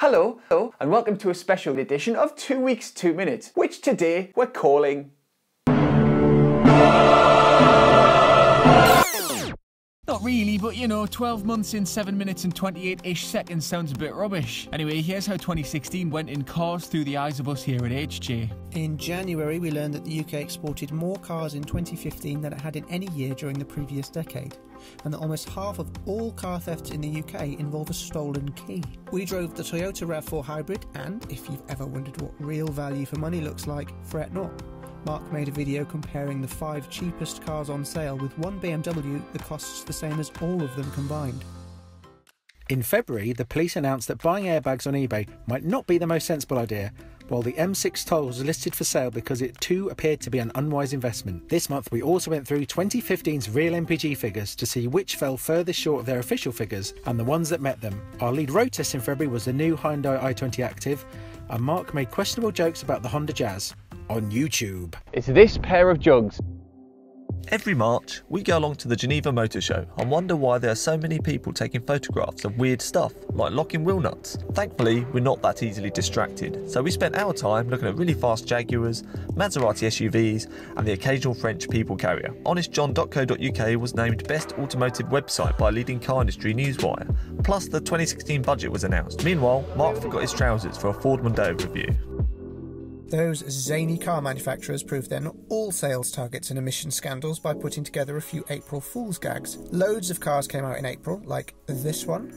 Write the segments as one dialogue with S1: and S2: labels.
S1: Hello, and welcome to a special edition of Two Weeks, Two Minutes, which today we're calling
S2: Not really, but you know, 12 months in 7 minutes and 28 ish seconds sounds a bit rubbish. Anyway, here's how 2016 went in cars through the eyes of us here at HJ.
S3: In January, we learned that the UK exported more cars in 2015 than it had in any year during the previous decade, and that almost half of all car thefts in the UK involve a stolen key. We drove the Toyota RAV4 Hybrid, and if you've ever wondered what real value for money looks like, fret not. Mark made a video comparing the five cheapest cars on sale with one BMW that costs the same as all of them combined.
S4: In February, the police announced that buying airbags on eBay might not be the most sensible idea, while the M6 Toll was listed for sale because it too appeared to be an unwise investment. This month, we also went through 2015's real MPG figures to see which fell furthest short of their official figures and the ones that met them. Our lead road test in February was the new Hyundai i20 Active, and Mark made questionable jokes about the Honda Jazz on YouTube.
S1: It's this pair of jugs.
S5: Every March, we go along to the Geneva Motor Show and wonder why there are so many people taking photographs of weird stuff, like locking wheel nuts. Thankfully, we're not that easily distracted, so we spent our time looking at really fast Jaguars, Maserati SUVs, and the occasional French people carrier. HonestJohn.co.uk was named Best Automotive Website by leading car industry Newswire, plus the 2016 budget was announced. Meanwhile, Mark forgot his trousers for a Ford Mondeo review.
S3: Those zany car manufacturers proved they're not all sales targets in emission scandals by putting together a few April Fool's gags. Loads of cars came out in April, like this one,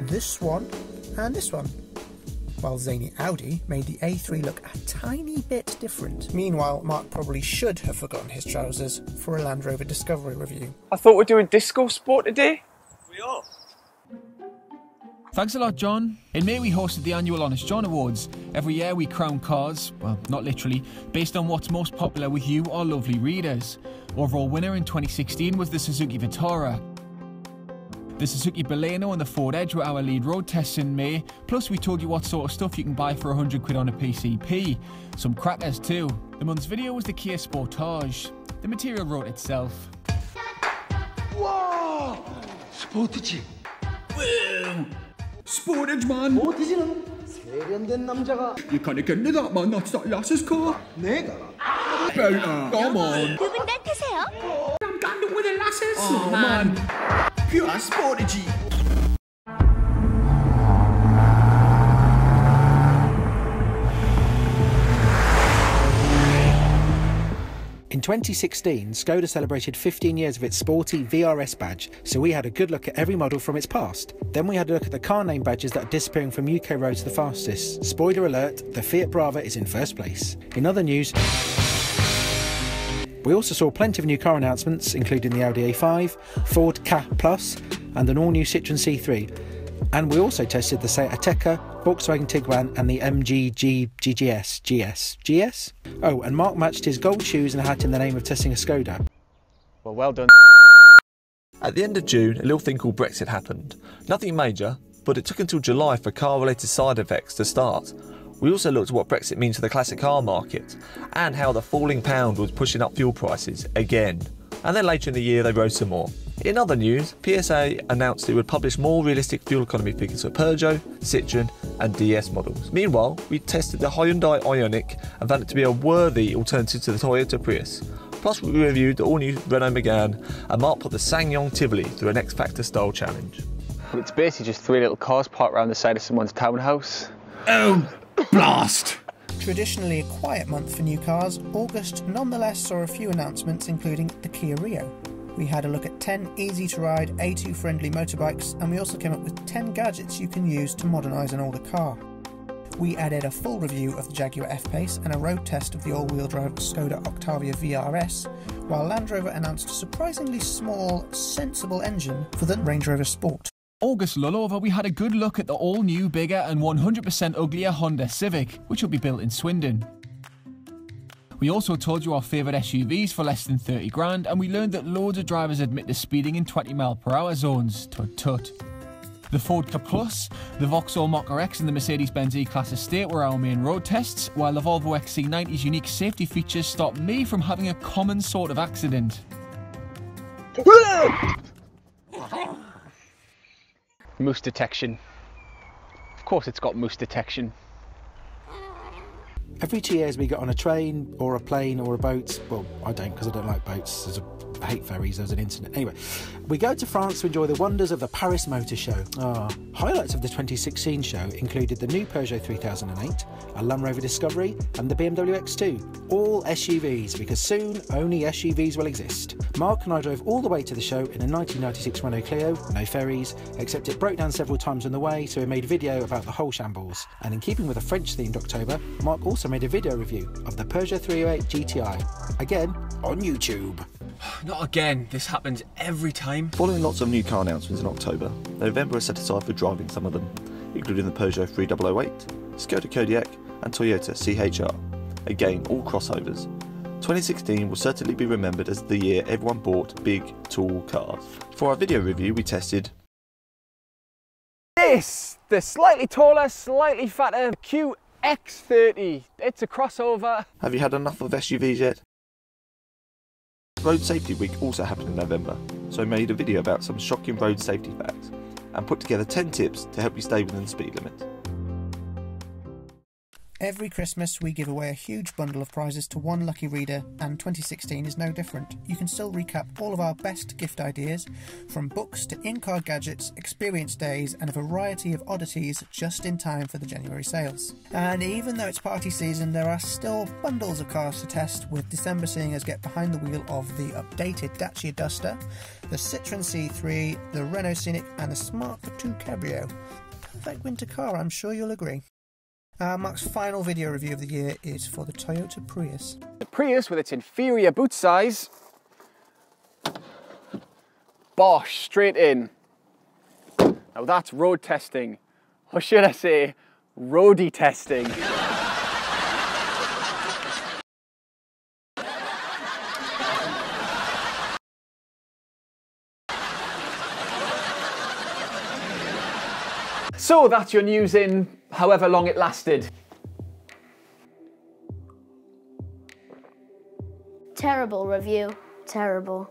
S3: this one, and this one. While zany Audi made the A3 look a tiny bit different. Meanwhile, Mark probably should have forgotten his trousers for a Land Rover Discovery review.
S1: I thought we're doing disco sport today.
S5: We are.
S2: Thanks a lot, John. In May, we hosted the annual Honest John Awards. Every year, we crown cars, well, not literally, based on what's most popular with you, our lovely readers. Overall winner in 2016 was the Suzuki Vitara. The Suzuki Baleno and the Ford Edge were our lead road tests in May, plus we told you what sort of stuff you can buy for 100 quid on a PCP. Some crackers too. The month's video was the Kia Sportage. The material wrote itself.
S6: 와 스포렌즈만. 어디지는? 뭐 세련된 남자가.
S7: 이칸에 겟니다 만나자 라스스카.
S6: 내가.
S7: 벨라 까먼
S8: 두분 다 타세요.
S7: I'm gone with the lasses 어, man. Pure sportage.
S4: 2016, Skoda celebrated 15 years of its sporty VRS badge, so we had a good look at every model from its past. Then we had a look at the car name badges that are disappearing from UK roads the fastest. Spoiler alert, the Fiat Brava is in first place. In other news, we also saw plenty of new car announcements, including the Audi A5, Ford Ka Plus, and an all new Citroen C3. And we also tested the Seat Ateca, Volkswagen Tiguan, and the MG G GGS GS GS. Oh, and Mark matched his gold shoes and hat in the name of testing a Skoda.
S1: Well, well done.
S5: At the end of June, a little thing called Brexit happened. Nothing major, but it took until July for car related side effects to start. We also looked at what Brexit means for the classic car market and how the falling pound was pushing up fuel prices again. And then later in the year, they rose some more. In other news, PSA announced it would publish more realistic fuel economy figures for Peugeot, Citroen, and DS models. Meanwhile, we tested the Hyundai Ioniq and found it to be a worthy alternative to the Toyota Prius. Plus, we reviewed the all new Renault Megane and Mark put the SsangYong Tivoli through an X Factor style challenge.
S1: Well, it's basically just three little cars parked around the side of someone's townhouse.
S7: Oh, blast.
S3: Traditionally a quiet month for new cars, August nonetheless saw a few announcements, including the Kia Rio. We had a look at 10 easy to ride A2 friendly motorbikes, and we also came up with 10 gadgets you can use to modernise an older car. We added a full review of the Jaguar F Pace and a road test of the all wheel drive Skoda Octavia VRS, while Land Rover announced a surprisingly small, sensible engine for the Range Rover Sport.
S2: August lull over, we had a good look at the all new, bigger, and 100% uglier Honda Civic, which will be built in Swindon. We also told you our favourite SUVs for less than 30 grand, and we learned that loads of drivers admit to speeding in 20 mile per hour zones. Tut tut. The Ford Ka Plus, the Vauxhall Mokka X, and the Mercedes Benz E Class Estate were our main road tests, while the Volvo XC90's unique safety features stopped me from having a common sort of accident.
S1: Moose detection. Of
S2: course it's got moose detection.
S4: Every two years we get on a train or a plane or a boat. Well, I don't because I don't like boats. There's a, I hate ferries. There's an incident. Anyway, we go to France to enjoy the wonders of the Paris Motor Show. Ah, highlights of the 2016 show included the new Peugeot 3008, a Land Rover Discovery, and the BMW X2. All SUVs because soon only SUVs will exist. Mark and I drove all the way to the show in a 1996 Renault Clio, no ferries, except it broke down several times on the way, so we made a video about the whole shambles. And in keeping with a French themed October, Mark also made a video review of the Peugeot 308 GTI, again on YouTube.
S2: Not again. This happens every time.
S5: Following lots of new car announcements in October, November is set aside for driving some of them, including the Peugeot 3008, Skoda Kodiaq, and Toyota CHR. Again, all crossovers. 2016 will certainly be remembered as the year everyone bought big, tall cars. For our video review, we tested
S1: This, the slightly taller, slightly fatter QX30. It's a crossover.
S5: Have you had enough of SUVs yet? Road Safety Week also happened in November, so I made a video about some shocking road safety facts and put together 10 tips to help you stay within speed limit.
S3: Every Christmas, we give away a huge bundle of prizes to one lucky reader, and 2016 is no different. You can still recap all of our best gift ideas, from books to in car gadgets, experience days, and a variety of oddities just in time for the January sales. And even though it's party season, there are still bundles of cars to test, with December seeing us get behind the wheel of the updated Dacia Duster, the Citroen C3, the Renault Scenic, and the Smart 2 Cabrio. Perfect winter car, I'm sure you'll agree. Uh, Mark's final video review of the year is for the Toyota Prius.
S1: The Prius, with its inferior boot size, bosh, straight in. Now that's road testing, or should I say, roadie testing. So that's your news in however long it lasted.
S8: Terrible review. Terrible.